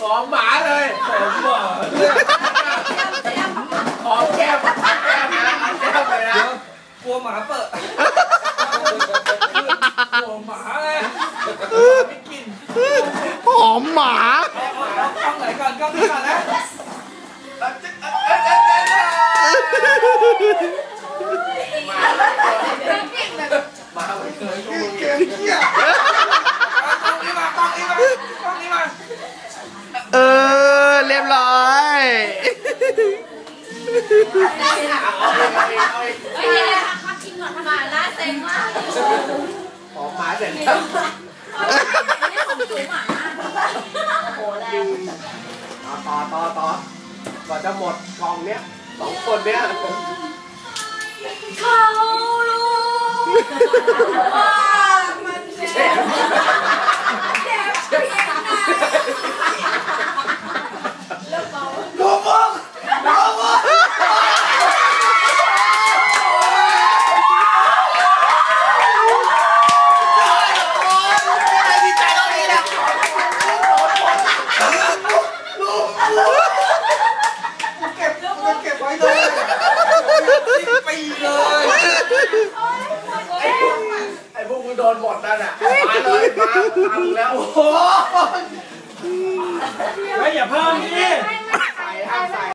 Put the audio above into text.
หอมหมาเลย ผมบอก หอมแก้มแก้มนะแก้มเลยนะ เดี๋ยวกลัวหมาเปิดกลัวหมาเลย ไม่กิน หอมหมา เอาเอาเอากล้องไหนก่อนกล้องนี้ก่อนนะ มาไม่เคยก็มึง เกมเหี้ย ยบร้อยเอาเองเอาเองเอาเองเฮ้ยเดี๋ยวๆพักกินก่อนทำไมน่าเซ็งมากหอมหมาเสร็จแล้วอันนี้ของสูงหมาโอ้โหแรงเอาต่อต่อต่อก่อนจะหมดกล่องเนี้ยสองคนเนี้ยเขารู้ว่ามันเจ็บเจ็บเพียงไหนแล้วเขา ดูมึงดูมึง ดีใจตอนนี้แหละ เก็บมันเก็บไว้เลยสิบปีเลยไอ้พวกมึงโดนหมดนั่นอะมาเลยมาทำแล้วโอ้โหเฮ้ยอย่าเพิ่มดิใส่ห้ามใส่